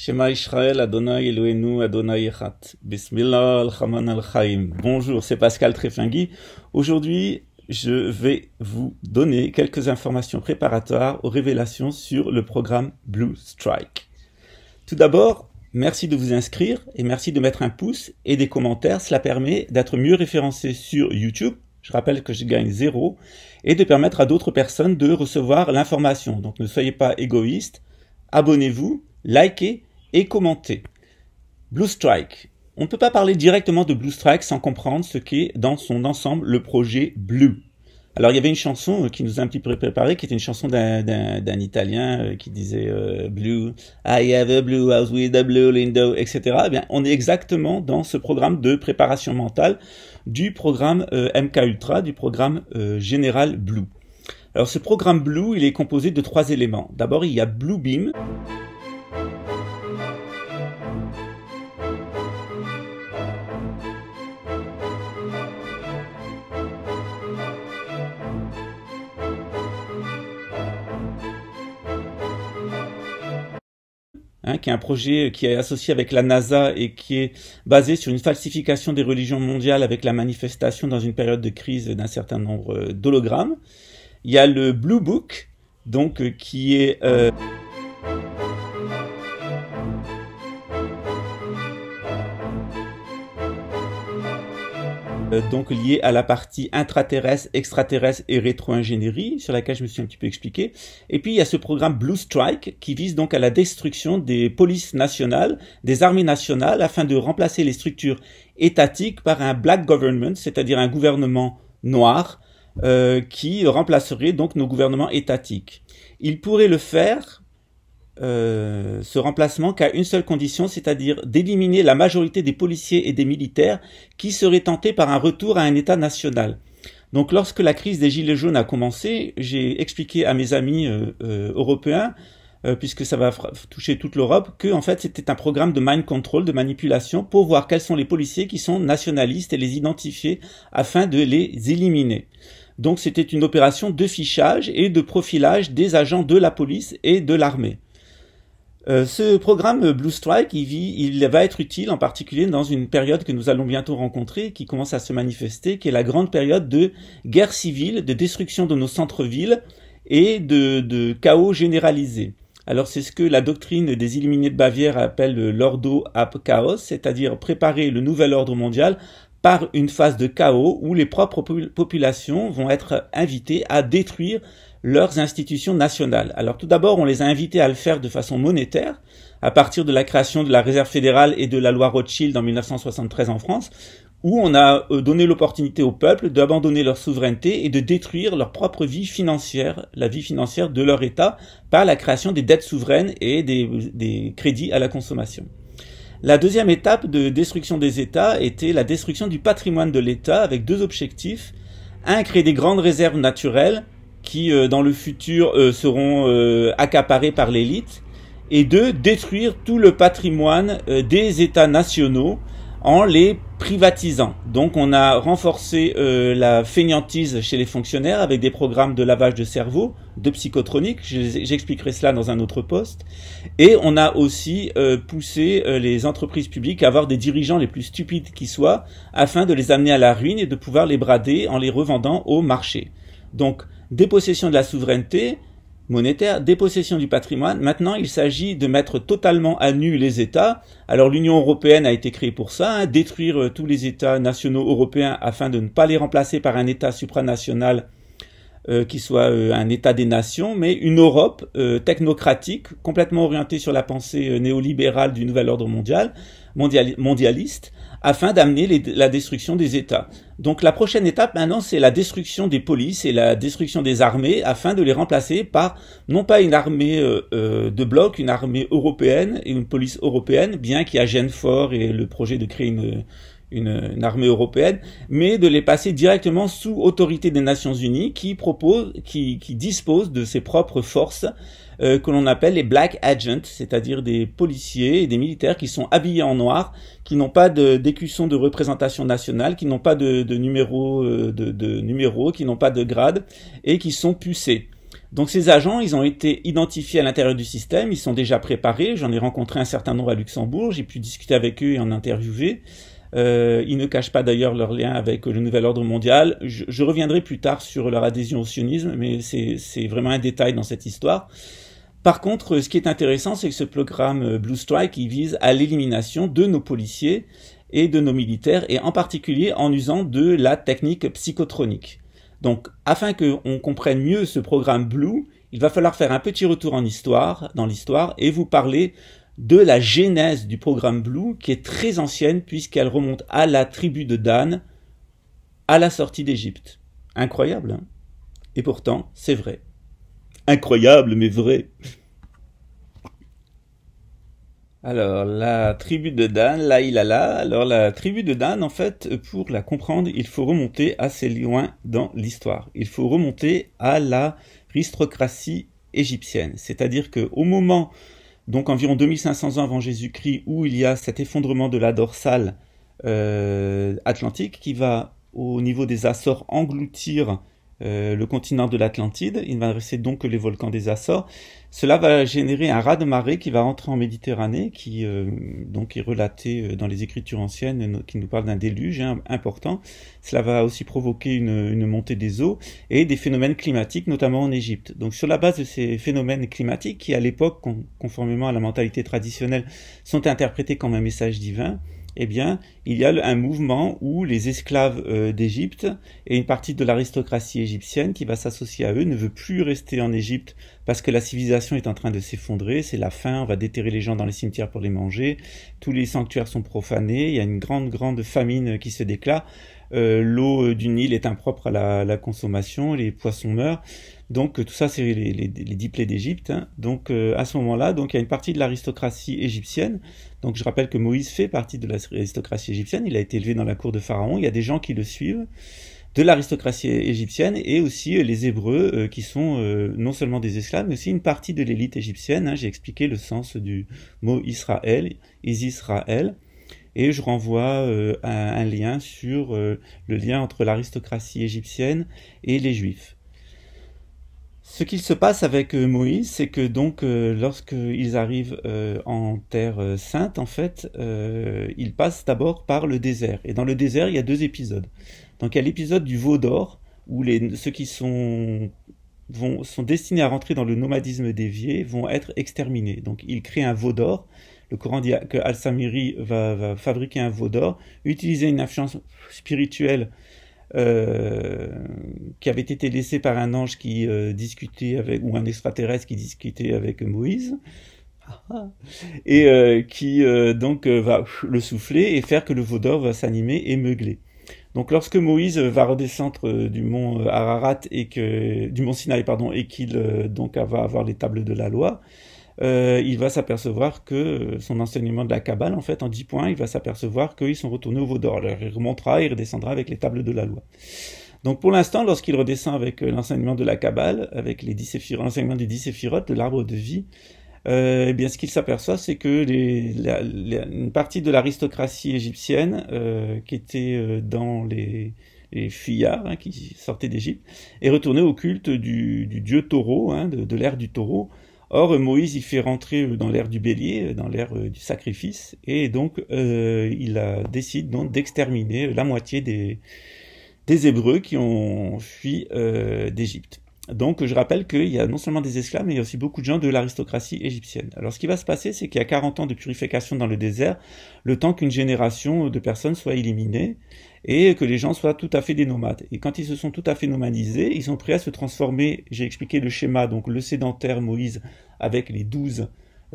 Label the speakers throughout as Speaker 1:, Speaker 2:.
Speaker 1: Shema Israël, Adonai Elohenu, Adonai Echat. Bismillah al-Haman al-Chaim. Bonjour, c'est Pascal Trefingui. Aujourd'hui, je vais vous donner quelques informations préparatoires aux révélations sur le programme Blue Strike. Tout d'abord, merci de vous inscrire et merci de mettre un pouce et des commentaires. Cela permet d'être mieux référencé sur YouTube. Je rappelle que je gagne zéro et de permettre à d'autres personnes de recevoir l'information. Donc ne soyez pas égoïste. Abonnez-vous, likez et commenter. Blue Strike. On ne peut pas parler directement de Blue Strike sans comprendre ce qu'est dans son ensemble le projet Blue. Alors il y avait une chanson euh, qui nous a un petit peu préparé, qui était une chanson d'un Italien euh, qui disait euh, Blue, I have a blue house with a blue window, etc. Eh bien, on est exactement dans ce programme de préparation mentale du programme MK Ultra, du programme Général Blue. Alors ce programme Blue, il est composé de trois éléments. D'abord, il y a Blue Beam. Hein, qui est un projet qui est associé avec la NASA et qui est basé sur une falsification des religions mondiales avec la manifestation dans une période de crise d'un certain nombre d'hologrammes. Il y a le Blue Book, donc euh, qui est euh, Euh, donc lié à la partie intraterrestre, extraterrestre et rétro-ingénierie, sur laquelle je me suis un petit peu expliqué. Et puis il y a ce programme Blue Strike qui vise donc à la destruction des polices nationales, des armées nationales, afin de remplacer les structures étatiques par un black government, c'est-à-dire un gouvernement noir, euh, qui remplacerait donc nos gouvernements étatiques. Il pourrait le faire euh, ce remplacement qu'à une seule condition, c'est-à-dire d'éliminer la majorité des policiers et des militaires qui seraient tentés par un retour à un État national. Donc lorsque la crise des Gilets jaunes a commencé, j'ai expliqué à mes amis euh, euh, européens, puisque ça va toucher toute l'Europe, que en fait c'était un programme de mind control, de manipulation, pour voir quels sont les policiers qui sont nationalistes et les identifier afin de les éliminer. Donc c'était une opération de fichage et de profilage des agents de la police et de l'armée. Euh, ce programme Blue Strike, il, va être utile en particulier dans une période que nous allons bientôt rencontrer, qui commence à se manifester, qui est la grande période de guerre civile, de destruction de nos centres-villes et de, de, chaos généralisé. Alors c'est ce que la doctrine des illuminés de Bavière appelle l'ordo ap chaos, c'est-à-dire préparer le nouvel ordre mondial par une phase de chaos où les propres populations vont être invitées à détruire leurs institutions nationales. Alors tout d'abord, on les a invités à le faire de façon monétaire, à partir de la création de la Réserve fédérale et de la loi Rothschild en 1973 en France, où on a euh, donné l'opportunité au peuple d'abandonner leur souveraineté et de détruire leur propre vie financière, la vie financière de leur État, par la création des dettes souveraines et des, des crédits à la consommation. La deuxième étape de destruction des États était la destruction du patrimoine de l'État avec deux objectifs. Un, créer des grandes réserves naturelles qui, euh, dans le futur, euh, seront euh, accaparés par l'élite. Et deux, détruire tout le patrimoine des États nationaux en les privatisant. Donc on a renforcé euh, la fainéantise chez les fonctionnaires avec des programmes de lavage de cerveau, de psychotronique, j'expliquerai cela dans un autre poste, et on a aussi euh, poussé euh, les entreprises publiques à avoir des dirigeants les plus stupides qui soient, afin de les amener à la ruine et de pouvoir les brader en les revendant au marché. Donc dépossession de la souveraineté, monétaire, dépossession du patrimoine. Maintenant, il s'agit de mettre totalement à nu les États. Alors l'Union européenne a été créée pour ça, hein, détruire euh, tous les États nationaux européens afin de ne pas les remplacer par un État supranational euh, qui soit euh, un État des nations, mais une Europe technocratique, complètement orientée sur la pensée néolibérale du nouvel ordre mondial, mondialiste, afin d'amener la destruction des États. Donc la prochaine étape maintenant, c'est la destruction des polices et la destruction des armées afin de les remplacer par non pas une armée euh, euh, de bloc, une armée européenne et une police européenne, bien qu'il y a Genfort et le projet de créer une, une, armée européenne, mais de les passer directement sous autorité des Nations Unies qui propose, qui, qui disposent de ses propres forces euh, que l'on appelle les black agents, c'est-à-dire des policiers et des militaires qui sont habillés en noir, qui n'ont pas d'écusson de, représentation nationale, qui n'ont pas de, de numéro, euh, de, de numéro, qui n'ont pas de grade et qui sont pucés. Donc ces agents, ils ont été identifiés à l'intérieur du système, ils sont déjà préparés. J'en ai rencontré un certain nombre à Luxembourg, j'ai pu discuter avec eux et en interviewer. Euh, ils ne cachent pas d'ailleurs leur lien avec le nouvel ordre mondial. Je, reviendrai plus tard sur leur adhésion au sionisme, mais c'est vraiment un détail dans cette histoire. Par contre, ce qui est intéressant, c'est que ce programme Blue Strike, il vise à l'élimination de nos policiers et de nos militaires, et en particulier en usant de la technique psychotronique. Donc, afin qu'on comprenne mieux ce programme Blue, il va falloir faire un petit retour en histoire, dans l'histoire, et vous parler de la genèse du programme Blue, qui est très ancienne puisqu'elle remonte à la tribu de Dan, à la sortie d'Égypte. Incroyable, hein? Et pourtant, c'est vrai. Incroyable, mais vrai. Alors, la tribu de Dan, là, il a là. Alors, la tribu de Dan, en fait, pour la comprendre, il faut remonter assez loin dans l'histoire. Il faut remonter à l'aristocratie égyptienne. C'est-à-dire qu'au moment donc environ 2500 ans avant Jésus-Christ, où il y a cet effondrement de la dorsale euh, atlantique qui va au niveau des Açores engloutir euh, le continent de l'Atlantide. Il ne va rester donc que les volcans des Açores. Cela va générer un raz de marée qui va rentrer en Méditerranée, qui euh, donc est relaté euh, dans les écritures anciennes, qui nous parle d'un déluge hein, important. Cela va aussi provoquer une, une, montée des eaux et des phénomènes climatiques, notamment en Égypte. Donc sur la base de ces phénomènes climatiques, qui à l'époque, conformément à la mentalité traditionnelle, sont interprétés comme un message divin, eh bien, il y a un mouvement où les esclaves euh, d'Égypte et une partie de l'aristocratie égyptienne qui va s'associer à eux ne veut plus rester en Égypte parce que la civilisation est en train de s'effondrer, c'est la faim, on va déterrer les gens dans les cimetières pour les manger, tous les sanctuaires sont profanés, il y a une grande, grande famine qui se déclare, euh, l'eau du Nil est impropre à la consommation, les poissons meurent. Donc tout ça, c'est les, les, les d'Égypte. Hein. Donc euh, à ce moment-là, donc il y a une partie de l'aristocratie égyptienne. Donc je rappelle que Moïse fait partie de l'aristocratie égyptienne. Il a été élevé dans la cour de Pharaon. Il y a des gens qui le suivent de l'aristocratie égyptienne et aussi euh, les Hébreux euh, qui sont non seulement des esclaves mais aussi une partie de l'élite égyptienne. Hein. J'ai expliqué le sens du mot Israël. Et je renvoie un, lien sur le lien entre l'aristocratie égyptienne et les Juifs. Ce qu'il se passe avec euh, Moïse, c'est que donc euh, lorsqu'ils arrivent euh, en terre sainte, en fait, ils passent d'abord par le désert. Et dans le désert, il y a deux épisodes. Donc il y a l'épisode du veau d'or, où les, ceux qui sont, vont, sont destinés à rentrer dans le nomadisme dévié vont être exterminés. Donc il crée un veau d'or. Le Coran dit que Al-Samiri va, va, fabriquer un veau d'or, utiliser une influence spirituelle euh, qui avait été laissé par un ange qui euh, discutait avec, ou un extraterrestre qui discutait avec Moïse, et euh, qui donc va le souffler et faire que le veau va s'animer et meugler. Donc lorsque Moïse va redescendre du mont Ararat et que du mont Sinaï pardon et qu'il donc va avoir les tables de la loi, euh, il va s'apercevoir que euh, son enseignement de la Kabbale, en fait, en 10 points, il va s'apercevoir qu'ils sont retournés au Vaudor. il remontera, il redescendra avec les tables de la loi. Donc pour l'instant, lorsqu'il redescend avec euh, l'enseignement de la Kabbale, avec les l'enseignement des dix séphirotes, de l'arbre de vie, euh, eh bien, ce qu'il s'aperçoit, c'est que les, une partie de l'aristocratie égyptienne euh, qui était dans les, les fuyards hein, qui sortaient d'Égypte est retournée au culte du, du dieu taureau, hein, de l'ère du taureau, Or, Moïse, il fait rentrer euh, dans l'ère du bélier, euh, dans l'ère euh, du sacrifice, et donc il a, décide donc d'exterminer la moitié des, des Hébreux qui ont fui d'Égypte. Donc je rappelle qu'il y a non seulement des esclaves, mais il y a aussi beaucoup de gens de l'aristocratie égyptienne. Alors ce qui va se passer, c'est qu'il y a 40 ans de purification dans le désert, le temps qu'une génération de personnes soit éliminée, et que les gens soient tout à fait des nomades. Et quand ils se sont tout à fait nomadisés, ils sont prêts à se transformer, j'ai expliqué le schéma, donc le sédentaire Moïse avec les douze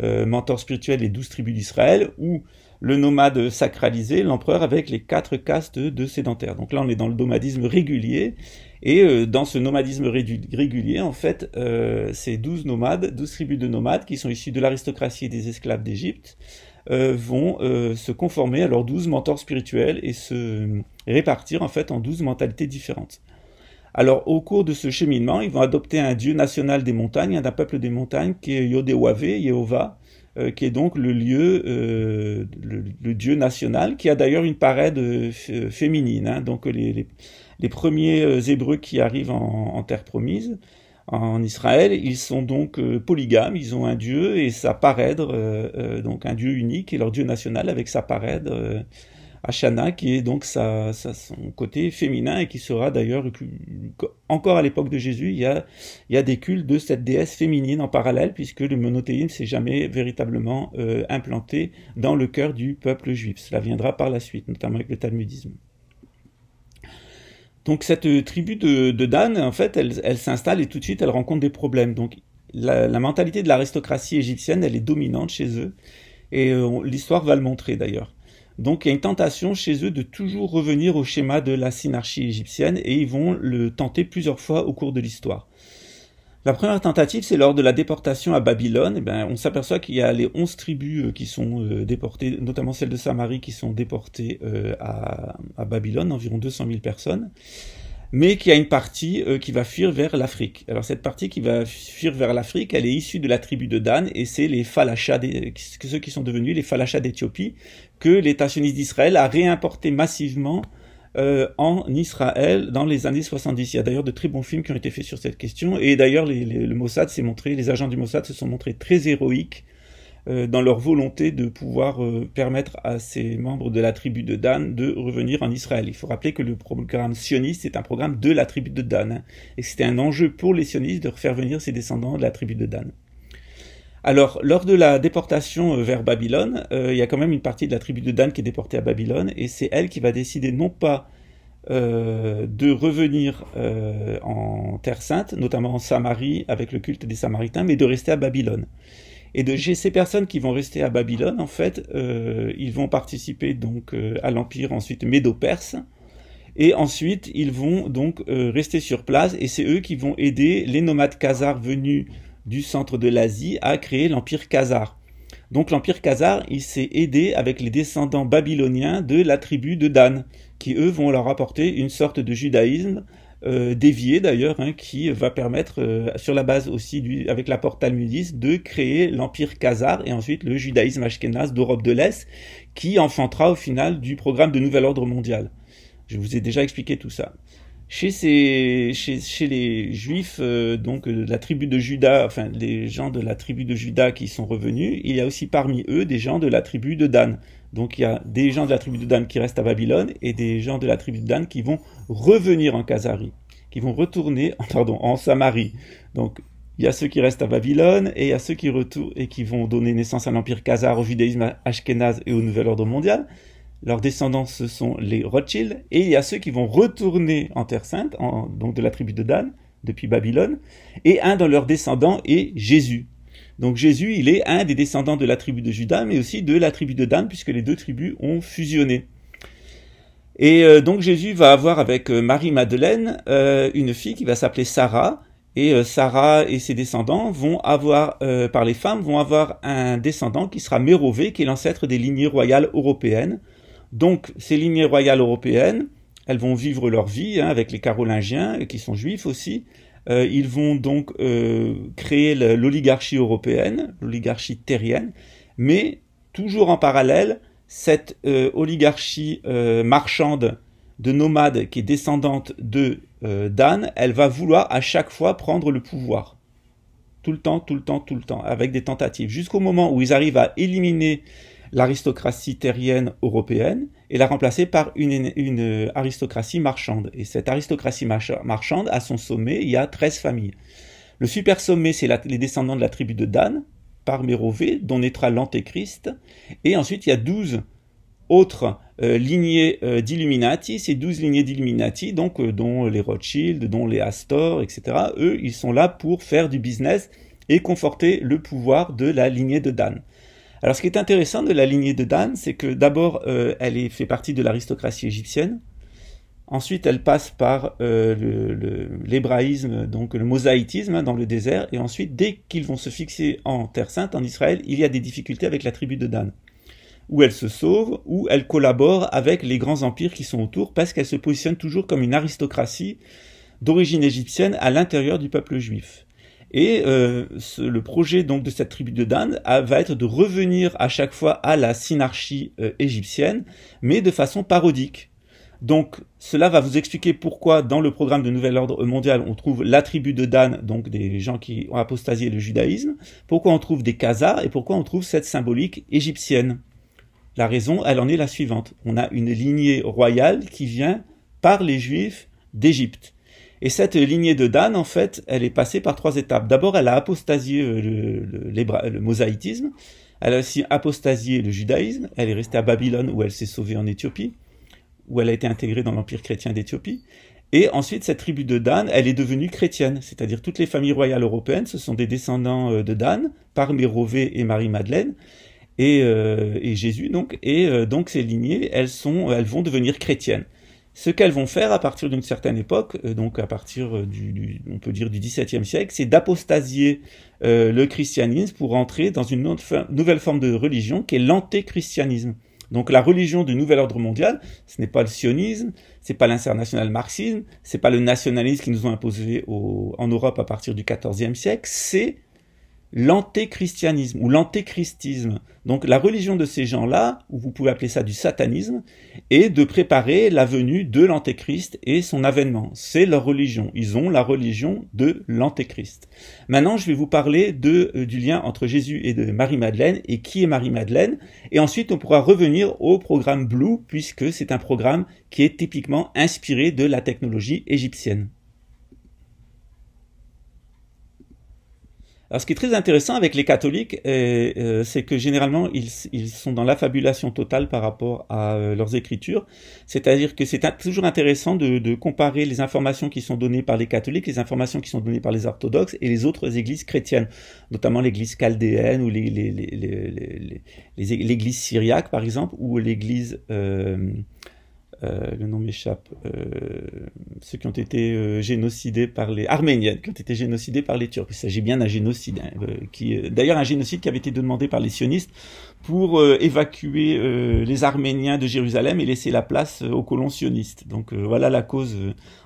Speaker 1: euh, mentors spirituels, les douze tribus d'Israël, ou le nomade sacralisé, l'empereur avec les quatre castes de sédentaires. Donc là, on est dans le nomadisme régulier, et euh, dans ce nomadisme régulier, en fait, euh, ces douze nomades, douze tribus de nomades qui sont issus de l'aristocratie et des esclaves d'Égypte, vont se conformer à leurs douze mentors spirituels et se répartir en fait en douze mentalités différentes. Alors, au cours de ce cheminement, ils vont adopter un dieu national des montagnes, d'un peuple des montagnes, qui est Yodewave, Yehova, euh, qui est donc le lieu, euh, le, dieu national, qui a d'ailleurs une parade euh, féminine. Hein. donc, les, premiers Hébreux qui arrivent en, terre promise, en Israël, ils sont donc polygames, ils ont un dieu et sa parade, donc un dieu unique, et leur dieu national avec sa parade Ashana, qui est donc sa, son côté féminin et qui sera d'ailleurs encore à l'époque de Jésus, il y, a, il y a des cultes de cette déesse féminine en parallèle, puisque le monothéisme s'est jamais véritablement euh, implanté dans le cœur du peuple juif. Cela viendra par la suite, notamment avec le talmudisme. Donc cette tribu de, Dan, en fait, elle, s'installe et tout de suite elle rencontre des problèmes. Donc la, mentalité de l'aristocratie égyptienne, elle est dominante chez eux, et euh, l'histoire va le montrer d'ailleurs. Donc il y a une tentation chez eux de toujours revenir au schéma de la synarchie égyptienne et ils vont le tenter plusieurs fois au cours de l'histoire. La première tentative, c'est lors de la déportation à Babylone. Eh ben, on s'aperçoit qu'il y a les onze tribus euh, qui sont euh, déportées, notamment celles de Samarie, qui sont déportées euh, à, Babylone, environ 200 000 personnes mais qui a une partie qui va fuir vers l'Afrique. Alors cette partie qui va fuir vers l'Afrique, elle est issue de la tribu de Dan, et c'est les Falachas, ceux qui sont devenus les Falachas d'Éthiopie, que l'État sioniste d'Israël a réimporté massivement euh, en Israël dans les années 70. Il y a d'ailleurs de très bons films qui ont été faits sur cette question, et d'ailleurs le Mossad s'est montré, les agents du Mossad se sont montrés très héroïques euh, dans leur volonté de pouvoir euh, permettre à ces membres de la tribu de Dan de revenir en Israël. Il faut rappeler que le programme sioniste est un programme de la tribu de Dan, hein, et c'était un enjeu pour les sionistes de faire venir ces descendants de la tribu de Dan. Alors, lors de la déportation euh, vers Babylone, il y a quand même une partie de la tribu de Dan qui est déportée à Babylone, et c'est elle qui va décider non pas de revenir en Terre Sainte, notamment en Samarie avec le culte des Samaritains, mais de rester à Babylone. Et de ces personnes qui vont rester à Babylone, en fait, euh, ils vont participer donc euh, à l'empire ensuite médo-perse. Et ensuite, ils vont donc euh, rester sur place et c'est eux qui vont aider les nomades khazars venus du centre de l'Asie à créer l'empire khazar. Donc l'empire khazar, il s'est aidé avec les descendants babyloniens de la tribu de Dan, qui eux vont leur apporter une sorte de judaïsme euh, dévié d'ailleurs, hein, qui va permettre, euh, sur la base aussi du, avec l'apport talmudiste, de créer l'empire khazar et ensuite le judaïsme ashkénaze d'Europe de l'Est, qui enfantera au final du programme de nouvel ordre mondial. Je vous ai déjà expliqué tout ça. Chez, les juifs euh, donc de la tribu de Juda, enfin les gens de la tribu de Juda qui sont revenus, il y a aussi parmi eux des gens de la tribu de Dan. Donc il y a des gens de la tribu de Dan qui restent à Babylone et des gens de la tribu de Dan qui vont revenir en Kazari, qui vont retourner pardon, en Samarie. Donc il y a ceux qui restent à Babylone et il y a ceux qui retournent et qui vont donner naissance à l'empire Khazar, au judaïsme ashkénaze et au nouvel ordre mondial. Leurs descendants, ce sont les Rothschild, et il y a ceux qui vont retourner en Terre Sainte, donc de la tribu de Dan, depuis Babylone, et un de leurs descendants est Jésus. Donc Jésus, il est un des descendants de la tribu de Judas, mais aussi de la tribu de Dan, puisque les deux tribus ont fusionné. Et euh, donc Jésus va avoir avec euh, Marie-Madeleine euh, une fille qui va s'appeler Sarah, et Sarah et ses descendants vont avoir, par les femmes, vont avoir un descendant qui sera Mérové, qui est l'ancêtre des lignées royales européennes. Donc ces lignées royales européennes, elles vont vivre leur vie hein, avec les Carolingiens, qui sont juifs aussi, euh, ils vont donc euh, créer l'oligarchie européenne, l'oligarchie terrienne, mais toujours en parallèle, cette euh, oligarchie marchande de nomades qui est descendante de Dan, elle va vouloir à chaque fois prendre le pouvoir. Tout le temps, tout le temps, tout le temps, avec des tentatives, jusqu'au moment où ils arrivent à éliminer l'aristocratie terrienne européenne et la remplacer par une, aristocratie marchande. Et cette aristocratie marchande, à son sommet, il y a 13 familles. Le super sommet, c'est les descendants de la tribu de Dan, par Mérové, dont naîtra l'Antéchrist. Et ensuite, il y a 12 autres euh, lignées euh, d'Illuminati, ces 12 lignées d'Illuminati, euh, dont les Rothschild, dont les Astor, etc. Eux, ils sont là pour faire du business et conforter le pouvoir de la lignée de Dan. Alors ce qui est intéressant de la lignée de Dan, c'est que d'abord, euh, elle fait partie de l'aristocratie égyptienne. Ensuite, elle passe par euh, l'hébraïsme, donc le mosaïtisme hein, dans le désert. Et ensuite, dès qu'ils vont se fixer en Terre Sainte, en Israël, il y a des difficultés avec la tribu de Dan. où elle se sauve, où elle collabore avec les grands empires qui sont autour, parce qu'elle se positionne toujours comme une aristocratie d'origine égyptienne à l'intérieur du peuple juif. Et euh, le projet donc de cette tribu de Dan va être de revenir à chaque fois à la synarchie euh, égyptienne, mais de façon parodique. Donc cela va vous expliquer pourquoi dans le programme de Nouvel Ordre Mondial on trouve la tribu de Dan, donc des gens qui ont apostasié le judaïsme, pourquoi on trouve des Khazars et pourquoi on trouve cette symbolique égyptienne. La raison, elle en est la suivante. On a une lignée royale qui vient par les juifs d'Égypte. Et cette lignée de Dan, en fait, elle est passée par trois étapes. D'abord, elle a apostasié euh, le, mosaïtisme, elle a aussi apostasié le judaïsme, elle est restée à Babylone où elle s'est sauvée en Éthiopie, où elle a été intégrée dans l'empire chrétien d'Éthiopie. Et ensuite, cette tribu de Dan, elle est devenue chrétienne, c'est-à-dire toutes les familles royales européennes, ce sont des descendants euh, de Dan, par Mérové et Marie-Madeleine, et, euh, et, Jésus, donc, et donc ces lignées, elles vont devenir chrétiennes. Ce qu'elles vont faire à partir d'une certaine époque, euh, donc à partir euh, du, on peut dire du XVIIe siècle, c'est d'apostasier euh, le christianisme pour entrer dans une autre, nouvelle forme de religion qui est l'antéchristianisme. Donc la religion du nouvel ordre mondial, ce n'est pas le sionisme, c'est pas l'international marxisme, c'est pas le nationalisme qui nous ont imposé en Europe à partir du XIVe siècle, c'est l'antéchristianisme ou l'antéchristisme. Donc la religion de ces gens-là, ou vous pouvez appeler ça du satanisme, est de préparer la venue de l'antéchrist et son avènement. C'est leur religion. Ils ont la religion de l'antéchrist. Maintenant, je vais vous parler de, euh, du lien entre Jésus et de Marie-Madeleine et qui est Marie-Madeleine. Et ensuite, on pourra revenir au programme Blue puisque c'est un programme qui est typiquement inspiré de la technologie égyptienne. Alors, ce qui est très intéressant avec les catholiques, euh, euh, c'est que généralement, ils, ils, sont dans l'affabulation totale par rapport à euh, leurs écritures. C'est-à-dire que c'est toujours intéressant de, de, comparer les informations qui sont données par les catholiques, les informations qui sont données par les orthodoxes et les autres églises chrétiennes, notamment l'église chaldéenne ou l'église les, les, syriaque, par exemple, ou l'église... Euh, le nom m'échappe, euh, ceux qui ont été euh, génocidés par les Arméniennes, qui ont été génocidés par les Turcs. Il s'agit bien d'un génocide, hein, qui, d'ailleurs un génocide qui avait été demandé par les sionistes pour évacuer les Arméniens de Jérusalem et laisser la place aux colons sionistes. Donc voilà la cause,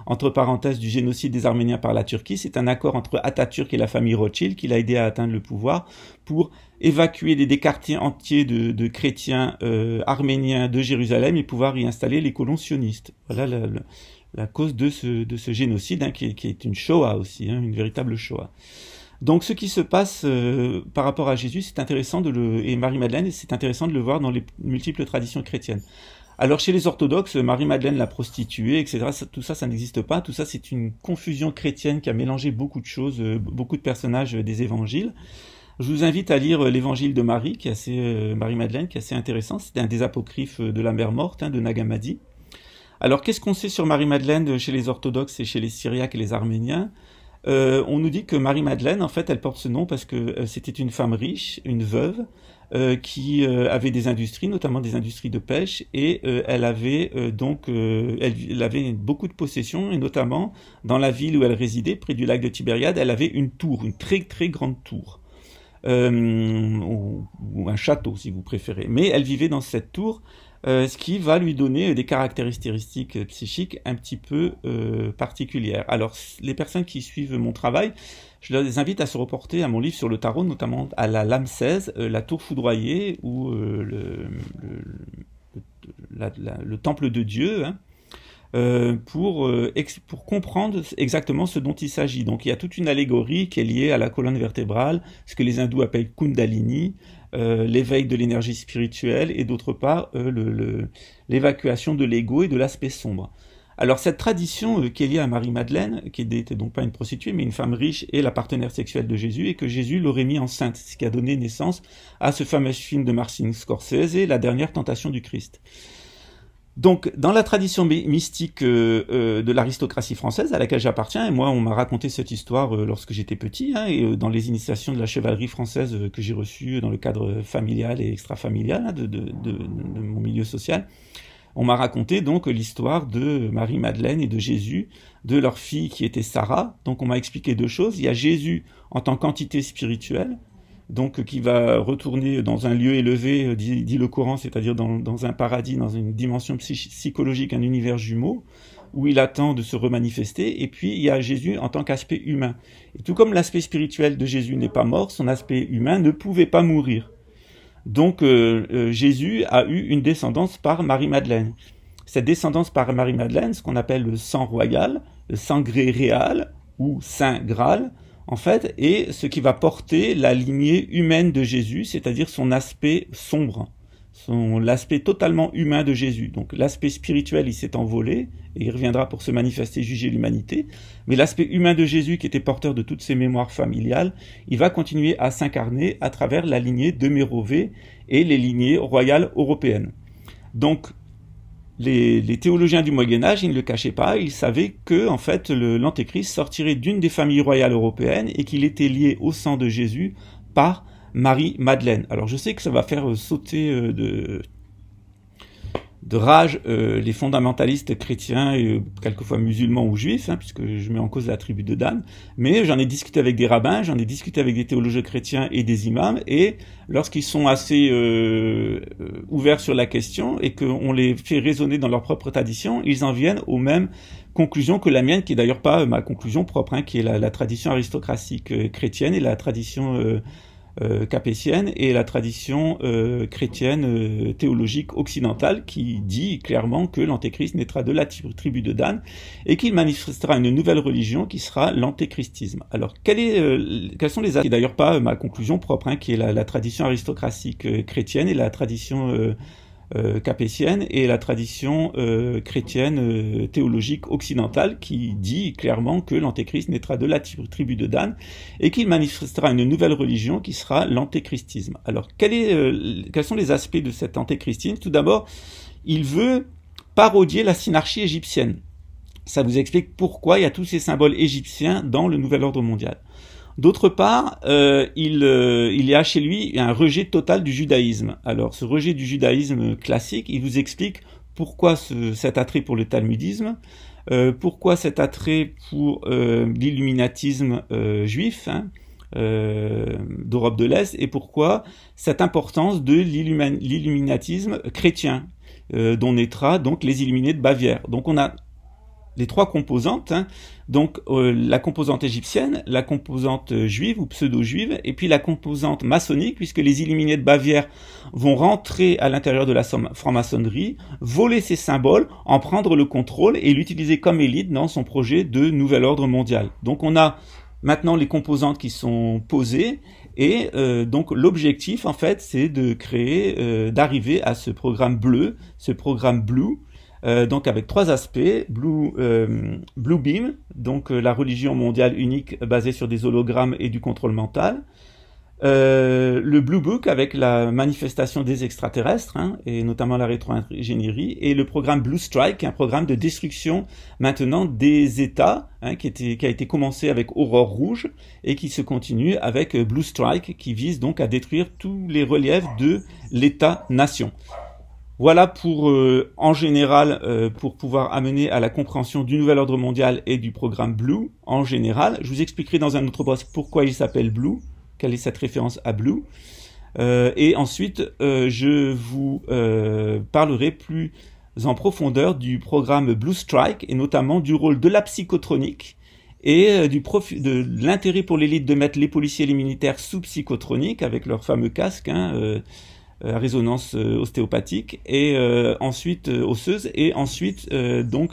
Speaker 1: entre parenthèses, du génocide des Arméniens par la Turquie. C'est un accord entre Atatürk et la famille Rothschild qui l'a aidé à atteindre le pouvoir pour évacuer des, quartiers entiers de, chrétiens euh, arméniens de Jérusalem et pouvoir y installer les colons sionistes. Voilà la, cause de ce, génocide, hein, qui, est, une Shoah aussi, hein, une véritable Shoah. Donc ce qui se passe euh, par rapport à Jésus, c'est intéressant de le et Marie-Madeleine, c'est intéressant de le voir dans les multiples traditions chrétiennes. Alors chez les orthodoxes, Marie-Madeleine la prostituée, etc., tout ça, ça n'existe pas. Tout ça, c'est une confusion chrétienne qui a mélangé beaucoup de choses, euh, beaucoup de personnages des évangiles. Je vous invite à lire euh, l'évangile de Marie, qui est assez, euh, Marie-Madeleine, qui est assez intéressant. C'est un des apocryphes euh, de la mer morte, hein, de Nagamadi. Alors, qu'est-ce qu'on sait sur Marie-Madeleine chez les orthodoxes et chez les syriaques et les arméniens? On nous dit que Marie-Madeleine, en fait, elle porte ce nom parce que c'était une femme riche, une veuve, qui avait des industries, notamment des industries de pêche, et elle avait donc, elle, avait beaucoup de possessions, et notamment dans la ville où elle résidait, près du lac de Tibériade, elle avait une tour, une très très grande tour. Euh, ou, un château si vous préférez. Mais elle vivait dans cette tour, euh, ce qui va lui donner des caractéristiques psychiques un petit peu euh, particulières. Alors les personnes qui suivent mon travail, je les invite à se reporter à mon livre sur le tarot, notamment à la lame 16, la tour foudroyée ou le, le, le, temple de Dieu. Hein, euh, pour, euh, pour comprendre exactement ce dont il s'agit. Donc il y a toute une allégorie qui est liée à la colonne vertébrale, ce que les hindous appellent Kundalini, euh, l'éveil de l'énergie spirituelle et d'autre part l'évacuation de l'ego et de l'aspect sombre. Alors cette tradition qui est liée à Marie-Madeleine, qui n'était donc pas une prostituée mais une femme riche et la partenaire sexuelle de Jésus, et que Jésus l'aurait mis enceinte, ce qui a donné naissance à ce fameux film de Martin Scorsese, La dernière tentation du Christ. Donc, dans la tradition mystique euh, euh, de l'aristocratie française à laquelle j'appartiens, et moi, on m'a raconté cette histoire euh, lorsque j'étais petit, hein, et dans les initiations de la chevalerie française que j'ai reçues dans le cadre familial et extra-familial hein, de, de, mon milieu social, on m'a raconté donc l'histoire de Marie-Madeleine et de Jésus, de leur fille qui était Sarah. Donc, on m'a expliqué deux choses. Il y a Jésus en tant qu'entité spirituelle, donc qui va retourner dans un lieu élevé, dit, le Coran, c'est-à-dire dans, un paradis, dans une dimension psychologique, un univers jumeau, où il attend de se remanifester. Et puis il y a Jésus en tant qu'aspect humain. Et tout comme l'aspect spirituel de Jésus n'est pas mort, son aspect humain ne pouvait pas mourir. Donc euh, euh, Jésus a eu une descendance par Marie-Madeleine. Cette descendance par Marie-Madeleine, ce qu'on appelle le sang royal, le sang réal ou Saint Graal, en fait, est ce qui va porter la lignée humaine de Jésus, c'est-à-dire son aspect sombre, son l'aspect totalement humain de Jésus. Donc l'aspect spirituel, il s'est envolé et il reviendra pour se manifester, juger l'humanité. Mais l'aspect humain de Jésus, qui était porteur de toutes ses mémoires familiales, il va continuer à s'incarner à travers la lignée de Mérové et les lignées royales européennes. Donc les, théologiens du Moyen Âge, ils ne le cachaient pas, ils savaient que en fait l'Antéchrist sortirait d'une des familles royales européennes et qu'il était lié au sang de Jésus par Marie-Madeleine. Alors je sais que ça va faire sauter euh, de de rage euh, les fondamentalistes chrétiens euh, quelquefois musulmans ou juifs, hein, puisque je mets en cause la tribu de Dan, mais j'en ai discuté avec des rabbins, j'en ai discuté avec des théologiens chrétiens et des imams, et lorsqu'ils sont assez euh, ouverts sur la question et qu'on les fait raisonner dans leur propre tradition, ils en viennent aux mêmes conclusions que la mienne, qui est d'ailleurs pas ma conclusion propre, hein, qui est la, la, tradition aristocratique chrétienne et la tradition euh, capétienne et la tradition euh, chrétienne euh, théologique occidentale qui dit clairement que l'antéchrist naîtra de la tribu de Dan et qu'il manifestera une nouvelle religion qui sera l'antéchristisme. Alors, quel est, quels sont les aspects D'ailleurs, pas ma conclusion propre, hein, qui est la, la tradition aristocratique chrétienne et la tradition euh, capétienne et la tradition euh, chrétienne euh, théologique occidentale qui dit clairement que l'antéchrist naîtra de la tribu de Dan et qu'il manifestera une nouvelle religion qui sera l'antéchristisme. Alors quels sont les aspects de cet antéchristisme Tout d'abord, il veut parodier la synarchie égyptienne. Ça vous explique pourquoi il y a tous ces symboles égyptiens dans le nouvel ordre mondial. D'autre part, euh, il, euh, il y a chez lui un rejet total du judaïsme. Alors, ce rejet du judaïsme classique, il vous explique pourquoi ce, cet attrait pour le talmudisme, euh, pourquoi cet attrait pour l'illuminatisme juif hein, d'Europe de l'Est, et pourquoi cette importance de l'illuminatisme chrétien, dont naîtra donc les illuminés de Bavière. Donc on a les trois composantes, hein. donc euh, la composante égyptienne, la composante juive ou pseudo-juive, et puis la composante maçonnique, puisque les illuminés de Bavière vont rentrer à l'intérieur de la franc-maçonnerie, voler ces symboles, en prendre le contrôle et l'utiliser comme élite dans son projet de nouvel ordre mondial. Donc on a maintenant les composantes qui sont posées, et euh, donc l'objectif en fait c'est de créer, euh, d'arriver à ce programme bleu, ce programme blue, euh, donc avec trois aspects Blue, euh, Blue Beam, donc euh, la religion mondiale unique basée sur des hologrammes et du contrôle mental. le Blue Book avec la manifestation des extraterrestres hein, et notamment la rétro-ingénierie et le programme Blue Strike, un programme de destruction maintenant des États hein, qui, qui a été commencé avec Aurore Rouge et qui se continue avec Blue Strike qui vise donc à détruire tous les reliefs de l'État-nation. Voilà pour, euh, en général, euh, pour pouvoir amener à la compréhension du nouvel ordre mondial et du programme Blue en général. Je vous expliquerai dans un autre poste pourquoi il s'appelle Blue, quelle est cette référence à Blue. Euh, et ensuite, je vous parlerai plus en profondeur du programme Blue Strike et notamment du rôle de la psychotronique et du de l'intérêt pour l'élite de mettre les policiers et les militaires sous psychotronique avec leur fameux casque. Hein, euh, résonance euh, ostéopathique et euh, ensuite osseuse et ensuite donc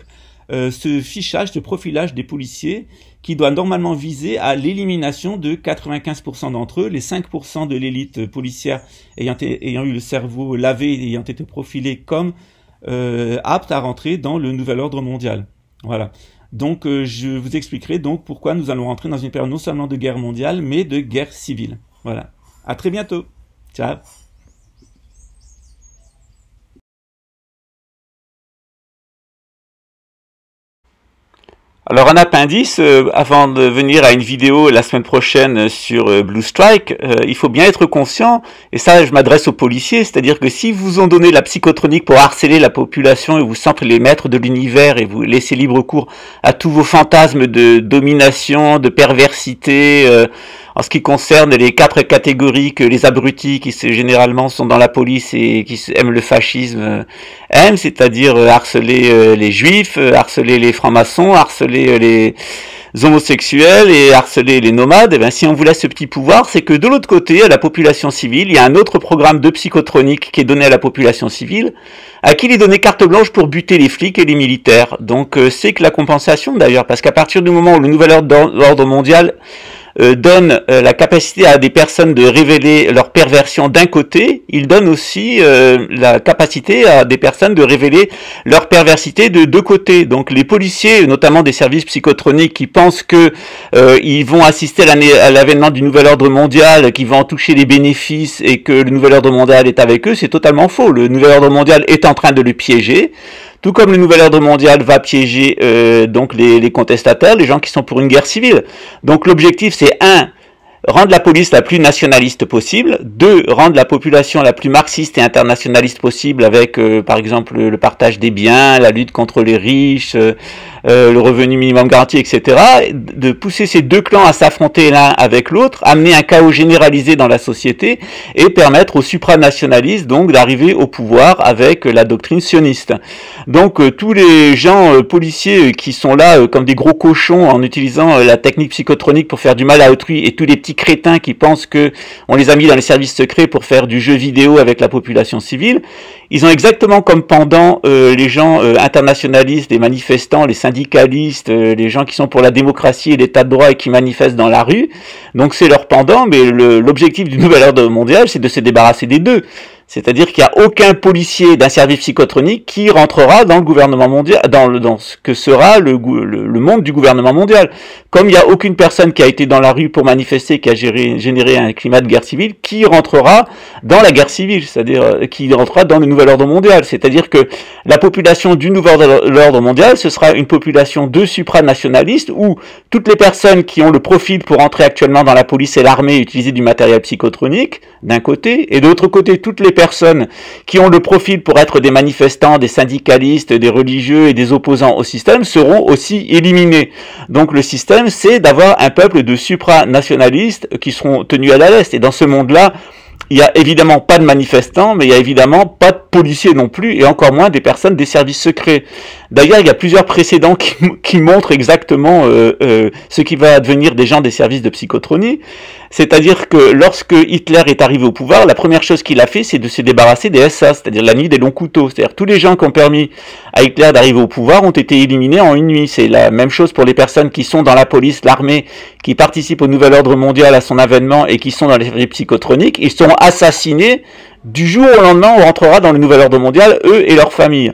Speaker 1: ce fichage, ce profilage des policiers qui doit normalement viser à l'élimination de 95% d'entre eux, les 5% de l'élite policière ayant, eu le cerveau lavé et ayant été profilés comme euh, aptes à rentrer dans le nouvel ordre mondial. Voilà. Donc je vous expliquerai donc pourquoi nous allons rentrer dans une période non seulement de guerre mondiale, mais de guerre civile. Voilà. À très bientôt. Ciao. Alors un appendice, euh, avant de venir à une vidéo la semaine prochaine sur euh, Blue Strike, euh, il faut bien être conscient, et ça je m'adresse aux policiers, c'est-à-dire que si vous ont donné la psychotronique pour harceler la population et vous sentir les maîtres de l'univers et vous laissez libre cours à tous vos fantasmes de domination, de perversité, en ce qui concerne les quatre catégories que les abrutis qui généralement sont dans la police et qui aiment le fascisme aiment, c'est-à-dire harceler les juifs, harceler les francs-maçons, harceler les homosexuels et harceler les nomades, et eh bien si on vous laisse ce petit pouvoir, c'est que de l'autre côté, à la population civile, il y a un autre programme de psychotronique qui est donné à la population civile, à qui il est donné carte blanche pour buter les flics et les militaires. Donc euh, c'est que la compensation d'ailleurs, parce qu'à partir du moment où le nouvel ordre mondial euh, donne euh, la capacité à des personnes de révéler leur perversion d'un côté, il donne aussi euh, la capacité à des personnes de révéler leur perversité de deux côtés. Donc les policiers, notamment des services psychotroniques, qui pensent que ils vont assister à l'avènement du nouvel ordre mondial, qui vont en toucher les bénéfices et que le nouvel ordre mondial est avec eux, c'est totalement faux. Le nouvel ordre mondial est en train de le piéger. Tout comme le nouvel ordre mondial va piéger euh, donc les, les, contestataires, les gens qui sont pour une guerre civile. Donc l'objectif c'est un rendre la police la plus nationaliste possible, deux, rendre la population la plus marxiste et internationaliste possible avec, euh, par exemple, le partage des biens, la lutte contre les riches, euh, euh, le revenu minimum garanti, etc., de pousser ces deux clans à s'affronter l'un avec l'autre, amener un chaos généralisé dans la société et permettre aux supranationalistes donc d'arriver au pouvoir avec la doctrine sioniste. Donc tous les gens policiers qui sont là comme des gros cochons en utilisant la technique psychotronique pour faire du mal à autrui et tous les petits crétins qui pensent que on les a mis dans les services secrets pour faire du jeu vidéo avec la population civile. Ils ont exactement comme pendant euh, les gens euh, internationalistes, les manifestants, les syndicalistes, euh, les gens qui sont pour la démocratie et l'état de droit et qui manifestent dans la rue. Donc c'est leur pendant, mais l'objectif du nouvel ordre mondial, c'est de se débarrasser des deux. C'est-à-dire qu'il n'y a aucun policier d'un service psychotronique qui rentrera dans le gouvernement mondial, dans, le, dans ce que sera le, le, monde du gouvernement mondial. Comme il n'y a aucune personne qui a été dans la rue pour manifester, qui a généré un climat de guerre civile, qui rentrera dans la guerre civile, c'est-à-dire euh, qui rentrera dans le nouvel ordre mondial. C'est-à-dire que la population du nouvel ordre mondial, ce sera une population de supranationalistes où toutes les personnes qui ont le profil pour entrer actuellement dans la police et l'armée utiliser du matériel psychotronique, d'un côté, et de l'autre côté, toutes les personnes qui ont le profil pour être des manifestants, des syndicalistes, des religieux et des opposants au système seront aussi éliminés. Donc le système, c'est d'avoir un peuple de supranationalistes qui seront tenus à la leste. Et dans ce monde-là, il y a évidemment pas de manifestants, mais il y a évidemment pas de policiers non plus, et encore moins des personnes des services secrets. D'ailleurs, il y a plusieurs précédents qui, montrent exactement euh, euh, ce qui va devenir des gens des services de psychotronie. C'est-à-dire que lorsque Hitler est arrivé au pouvoir, la première chose qu'il a fait, c'est de se débarrasser des SA, c'est-à-dire la nuit des longs couteaux. C'est-à-dire tous les gens qui ont permis à Hitler d'arriver au pouvoir ont été éliminés en une nuit. C'est la même chose pour les personnes qui sont dans la police, l'armée, qui participent au nouvel ordre mondial, à son avènement et qui sont dans les psychotroniques. Ils sont assassinés du jour au lendemain on rentrera dans le nouvel ordre mondial, eux et leurs familles.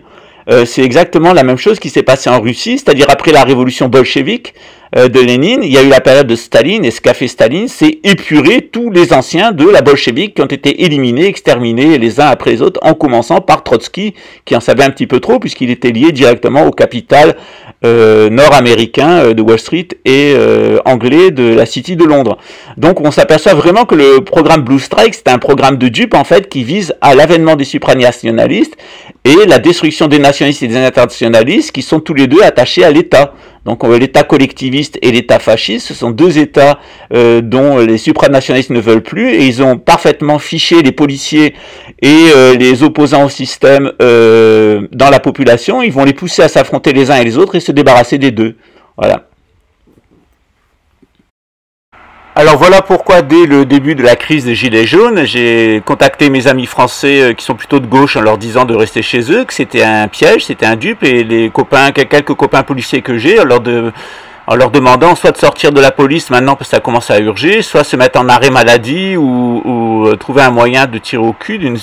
Speaker 1: Euh, c'est exactement la même chose qui s'est passé en Russie, c'est-à-dire après la révolution bolchevique de Lénine, il y a eu la période de Staline, et ce qu'a fait Staline, c'est épurer tous les anciens de la bolchevique qui ont été éliminés, exterminés les uns après les autres, en commençant par Trotsky, qui en savait un petit peu trop, puisqu'il était lié directement au capital euh, nord-américain de Wall Street et anglais de la City de Londres. Donc on s'aperçoit vraiment que le programme Blue Strike, c'est un programme de dupe en fait qui vise à l'avènement des supranationalistes et la destruction des nationalistes et des internationalistes qui sont tous les deux attachés à l'État. Donc l'État collectiviste et l'État fasciste, ce sont deux États euh, dont les supranationalistes ne veulent plus et ils ont parfaitement fiché les policiers et euh, les opposants au système euh, dans la population. Ils vont les pousser à s'affronter les uns et les autres et se débarrasser des deux. Voilà. Alors voilà pourquoi dès le début de la crise des Gilets jaunes, j'ai contacté mes amis français euh, qui sont plutôt de gauche en leur disant de rester chez eux, que c'était un piège, c'était un dupe, et les copains, quelques copains policiers que j'ai, en leur demandant soit de sortir de la police maintenant parce que ça commence à urger, soit se mettre en arrêt maladie ou, ou euh, trouver un moyen de tirer au cul d'une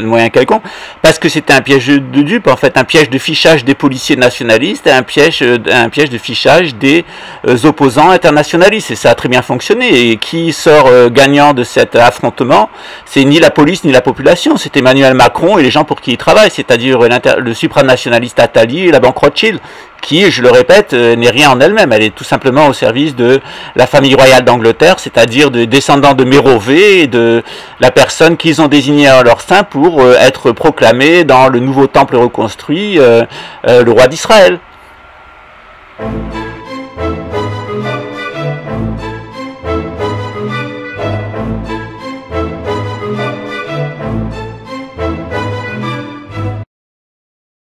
Speaker 1: moyen quelconque, parce que c'était un piège de dupe, en fait, un piège de fichage des policiers nationalistes et un piège, euh, un piège de fichage des euh, opposants internationalistes. Et ça a très bien fonctionné. Et qui sort gagnant de cet affrontement C'est ni la police ni la population, c'est Emmanuel Macron et les gens pour qui il travaille, c'est-à-dire le supranationaliste Attali et la banque Rothschild qui, je le répète, n'est rien en elle-même. Elle est tout simplement au service de la famille royale d'Angleterre, c'est-à-dire des descendants de Mérové et de la personne qu'ils ont désignée à leur sein pour être proclamé dans le nouveau temple reconstruit, le roi d'Israël.